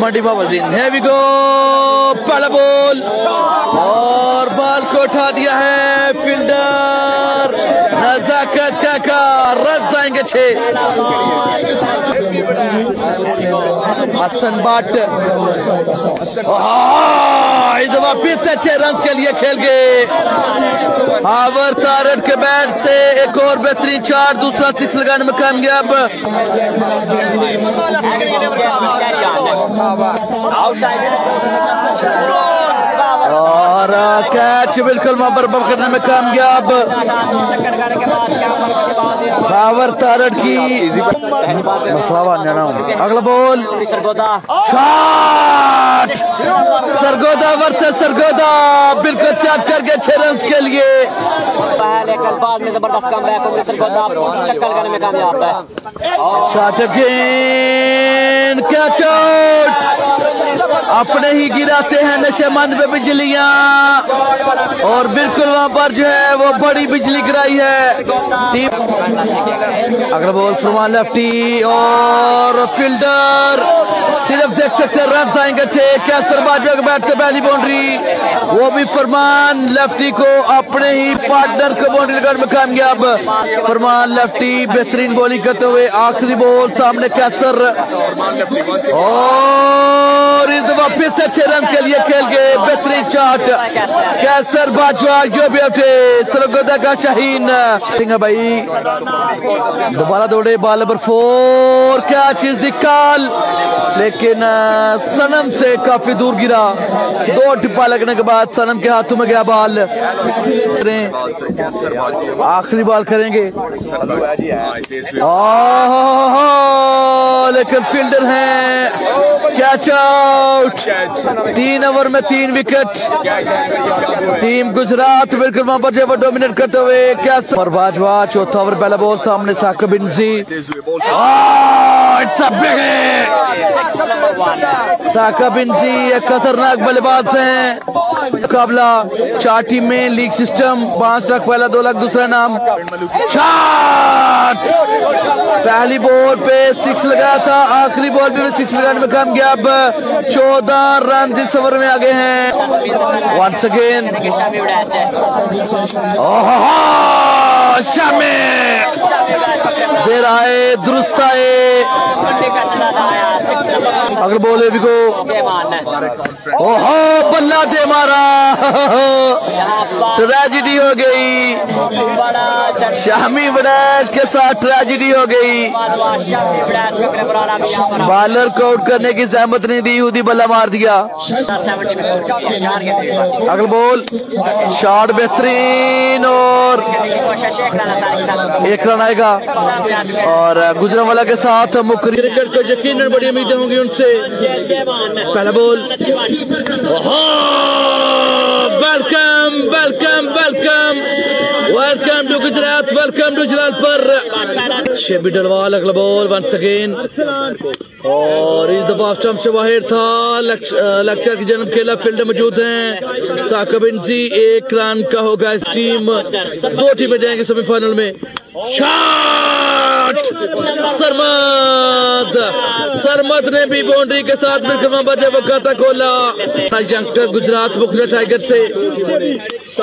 مٹی بابا دین ہے بھی گو پہلا بول۔ اور بال کو اٹھا دیا ہے فیلڈر نزاکت کا کار رد جائیں گے چھے حسن بات باٹ دفعہ پیچھے چھے رنز کے لیے کھیل گے آور تارڈ کے بیٹ سے ایک اور بہترین چار، دوسرا سکس لگانے میں کام گیا کامیاب۔ اور کیچ بالکل مبربم کرنے میں کامیاب. خاور تارڑ کی. مساوا نینا اگلا بول. شاٹ. سرگودا ورسز سرگودہ بالکل چاپ کر گئے چھے رنس کے لیے. Shot again catch out. اپنے ہی گراتے ہیں نشے مند پہ بجلیاں۔ اور بالکل وہاں پر جو ہے وہ بڑی بجلی گرائی ہے۔ اگر بول فرمان لیفٹی اور فیلڈر۔ صرف دیکھ سکتے ہیں رن آئیں گے چھے کیسر باجوہ کے بیٹھتے پہلی بونڈری وہ بھی فرمان، لیفٹی کو اپنے ہی پارٹنر کو باؤنڈری لگر میں کھان گیا اب۔ فرمان، لیفٹی، بہترین بولی کرتے ہوئے آخری بول سامنے کیسر۔ اور اس دفعہ پھر سے چھے رن کے لیے کھیل گئے، بہترین چاٹ کیسر باجوہ، جو بھی اٹھے سرگودہ کا شہین سنگھا بھائی۔ دوبارہ دوڑے بال نمبر فور کیا چیز نکال لیکن لیکن سنم سے کافی دور گرا۔ دو ٹپا لگنے کے بعد سنم کے ہاتھوں میں گیا بال۔ آخری بال کریں گے۔ لیکن فیلڈر ہیں۔ کیچ آؤٹ تین اوور میں تین وکٹ۔ ٹیم گجرات بالکل وہاں پر جب ڈومینیٹ کرتے ہوئے کیا اور باج چوتھا اوور پہلا بال سامنے Saqib Inzi. It's a big Saka بنجی ایک خطرناک بلے باز ہیں۔ مقابلہ، چار ٹیم میں لیگ سسٹم، پانچ لاکھ، پہلا دو لاکھ، دوسرا نام۔ شاٹ! پہلی بول پہ سکس لگایا تھا، آخری بول پہ سکس لگانے میں کام گیا اب چودہ رن جس اوور میں آگے ہیں۔ ونس اگین دیر آئے درست آئے اگر بولے بھی کو۔ اوہ بلہ دے مارا۔ ٹریجڈی ہو گئی شامی بڑیت کے ساتھ ٹریجڈی ہو گئی بالر کو آؤٹ کرنے کی زحمت نہیں دی ہودی بلہ مار دیا اگل بول شارڈ بہترین اور ایک رن آئے گا اور گجران والا کے ساتھ مکری کرکٹ کو یقیناً بڑی امیدیں ہوں گی ان سے پہلا بول welcome, welcome, welcome. Welcome to Gujarat, welcome Jalal Jalalpur. Shebi Dalwal, agla بول once again. اور اس دفعہ اسٹمپ سے باہر تھا لیکچر کی جنم کھیلا فیلڈ موجود ہیں ثاقب انسی ایک ران کا ہوگا اس ٹیم دو ٹیمیں جائیں گے سیمی فائنل میں شاہ احمد نے بھی بونڈری کے ساتھ وکرما بجے وقت کھولا ینکٹر گجرات بکھرا ٹائگر سے۔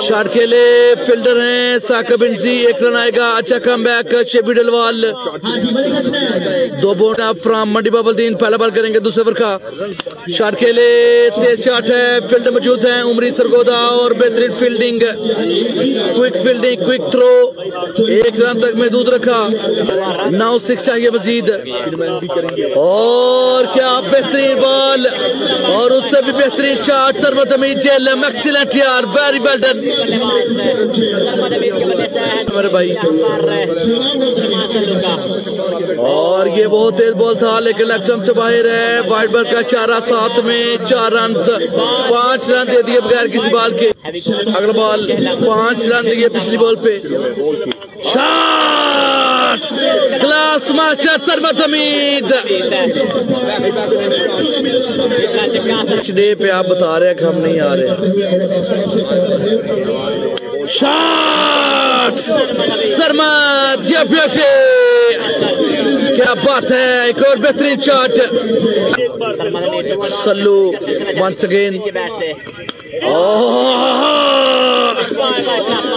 شاڑ کے لیے فیلڈر ہیں ثاقب بنزی ایک رن آئے گا۔ اچھا کم بیک شیبی ڈلوال۔ دو بونڈ اپ فرام منڈی بابل دین پہلا بال کریں گے دوسرے ورکا شاڑ کے لیے تیز شاٹ ہے فیلڈ موجود ہیں عمری سرگودہ اور بہترین فیلڈنگ۔ کوئک فیلڈنگ، کوئک ترو ایک رن تک محدود رکھا۔ ناؤ سکس چاہیے مزید۔ اور اور کیا بہترین بال اور اس سے بھی بہترین شاٹ سرما تمید جیل ایکسیلنٹ یار ویری ویل ڈن ہمارے بھائی۔ اور یہ بہت تیز بال تھا لیکن لکشم سے باہر ہے۔ وائٹ بال کا چارہ ساتھ میں چار رن پانچ رن دے دیے بغیر کسی بال کے۔ اگلا بال پانچ رن دیے پچھلی بال پہ۔ شاہ امید پہ آپ بتا رہے ہیں کہ ہم نہیں آ رہے۔ شاٹ! سرمت کیا کیا بات ہے؟ ایک اور بہترین شاٹ۔ سلو وانس اگین اوہ!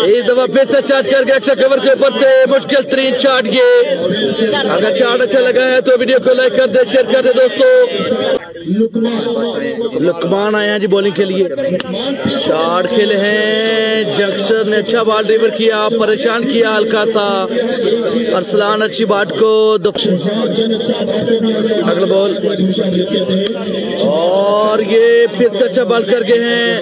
اس دوا پھر سے چارج کر گیا اچھا کور پیپر سے مشکل ترین چارٹ گئے۔ اگر چارٹ اچھا لگا ہے تو ویڈیو کو لائک کر دے شیئر کر دے دوستو۔ لکمان آیا جی بولنگ کے لیے۔ شاٹ کھل ہیں۔ جنکسٹر نے اچھا بال ڈریور کیا، پریشان کیا ہلکا سا۔ ارسلان اچھی بات کو اگل بول اور یہ پھر سے اچھا بال کر گئے ہیں۔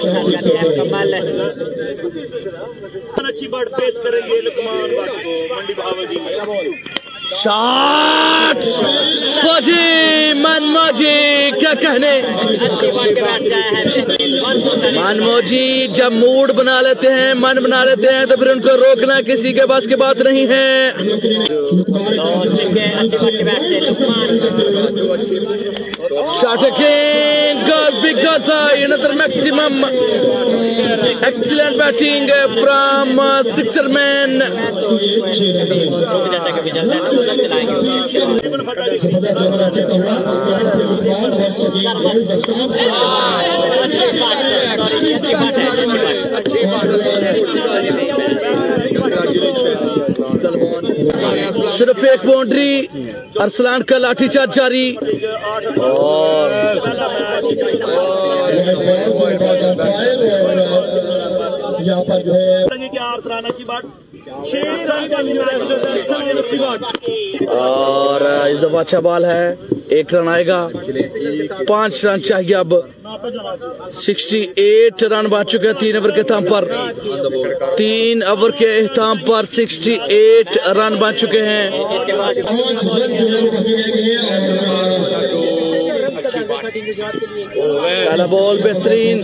اچھی بات پیش کریں گے لکمان بات کو منڈی بھاوا جی،, جی شاٹ! فوجی منمو جی کیا کہنے؟ منمو جی جب موڈ بنا لیتے ہیں من بنا لیتے ہیں تو پھر ان کو روکنا کسی کے پاس کے بات نہیں ہے۔ شاٹ کے because because uh, another maximum excellent batting from uh, sixer man صرف ایک باؤنڈری ارسلان کا لاٹھی چارج جاری اور اور اس دفعہ اچھا بال ہے، ایک رن آئے گا۔ پانچ رن چاہیے اب۔ سکسٹی ایٹ رن بچ چکے ہیں تین اوور کے تھام پر۔ تین اوور کے احتام پر سکسٹی ایٹ رن بچ چکے ہیں۔ بول بہترین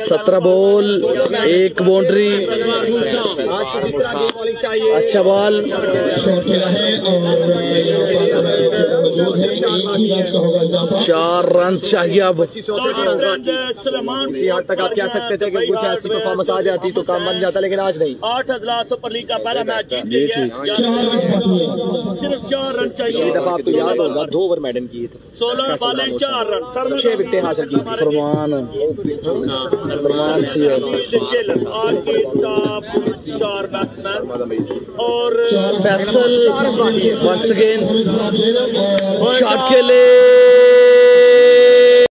سترہ بول ایک باؤنڈری اچھا بال چار رن چاہیے اب اسی تک آپ کہہ سکتے تھے کہ کچھ ایسی پرفارمنس آ جاتی تو کام بن جاتا لیکن آج نہیں آٹھ ہزار سپر لیگ کا پہلا میچ جیت چاہیے صرف چار رن اچھا چاہیے یہ دفعہ آپ کو یاد ہوگا دو اوور میڈن کی سولہ بالے چار رن چھ وکٹیں حاصل کی فرمان فرمان سی آج کے ٹاپ چار بیٹس مین اور فیصل۔ ونس اگین شاٹ کے لیے